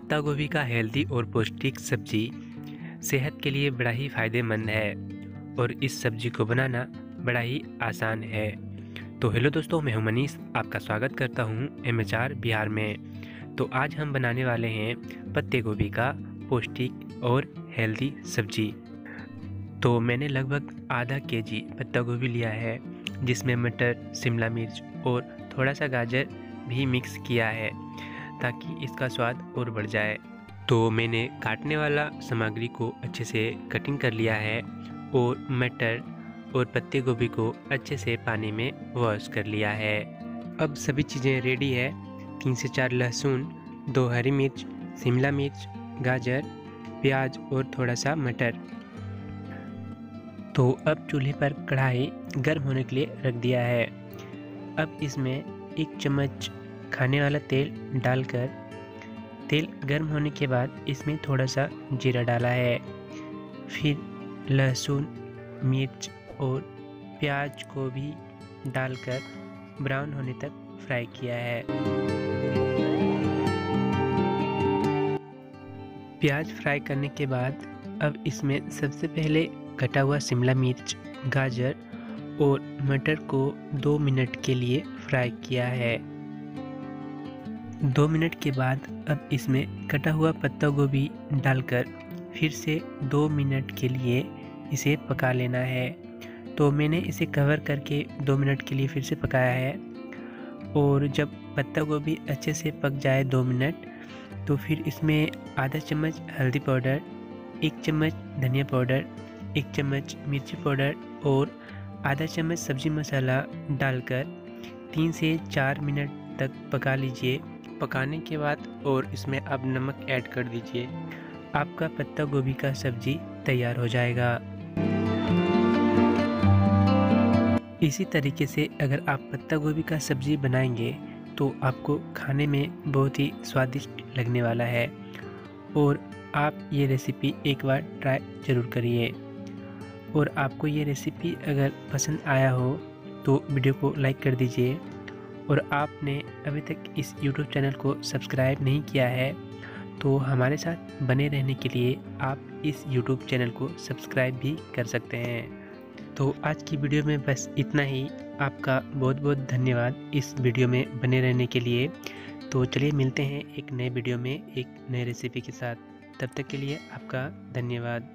पत्ता गोभी का हेल्दी और पौष्टिक सब्ज़ी सेहत के लिए बड़ा ही फ़ायदेमंद है और इस सब्ज़ी को बनाना बड़ा ही आसान है। तो हेलो दोस्तों, मैं हूँ मनीष। आपका स्वागत करता हूँ एम बिहार में। तो आज हम बनाने वाले हैं पत्ते गोभी का पौष्टिक और हेल्दी सब्ज़ी। तो मैंने लगभग आधा के जी पत्ता गोभी लिया है, जिसमें मटर, शिमला मिर्च और थोड़ा सा गाजर भी मिक्स किया है। ताकि इसका स्वाद और बढ़ जाए। तो मैंने काटने वाला सामग्री को अच्छे से कटिंग कर लिया है और मटर और पत्ते गोभी को अच्छे से पानी में वॉश कर लिया है। अब सभी चीज़ें रेडी है। तीन से चार लहसुन, दो हरी मिर्च, शिमला मिर्च, गाजर, प्याज और थोड़ा सा मटर। तो अब चूल्हे पर कढ़ाई गर्म होने के लिए रख दिया है। अब इसमें एक चम्मच खाने वाला तेल डालकर, तेल गर्म होने के बाद इसमें थोड़ा सा जीरा डाला है। फिर लहसुन, मिर्च और प्याज को भी डालकर ब्राउन होने तक फ्राई किया है। प्याज फ्राई करने के बाद अब इसमें सबसे पहले कटा हुआ शिमला मिर्च, गाजर और मटर को दो मिनट के लिए फ्राई किया है। दो मिनट के बाद अब इसमें कटा हुआ पत्ता गोभी डालकर फिर से दो मिनट के लिए इसे पका लेना है। तो मैंने इसे कवर करके दो मिनट के लिए फिर से पकाया है। और जब पत्ता गोभी अच्छे से पक जाए दो मिनट तो फिर इसमें आधा चम्मच हल्दी पाउडर, एक चम्मच धनिया पाउडर, एक चम्मच मिर्ची पाउडर और आधा चम्मच सब्ज़ी मसाला डालकर तीन से चार मिनट तक पका लीजिए। पकाने के बाद और इसमें आप नमक ऐड कर दीजिए। आपका पत्ता गोभी का सब्ज़ी तैयार हो जाएगा। इसी तरीके से अगर आप पत्ता गोभी का सब्ज़ी बनाएँगे तो आपको खाने में बहुत ही स्वादिष्ट लगने वाला है। और आप ये रेसिपी एक बार ट्राई ज़रूर करिए। और आपको ये रेसिपी अगर पसंद आया हो तो वीडियो को लाइक कर दीजिए। और आपने अभी तक इस YouTube चैनल को सब्सक्राइब नहीं किया है तो हमारे साथ बने रहने के लिए आप इस YouTube चैनल को सब्सक्राइब भी कर सकते हैं। तो आज की वीडियो में बस इतना ही। आपका बहुत बहुत धन्यवाद इस वीडियो में बने रहने के लिए। तो चलिए मिलते हैं एक नए वीडियो में, एक नए रेसिपी के साथ। तब तक के लिए आपका धन्यवाद।